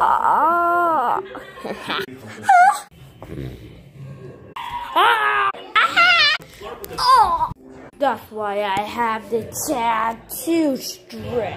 Ah. Ah. That's why I have the tattoo straight.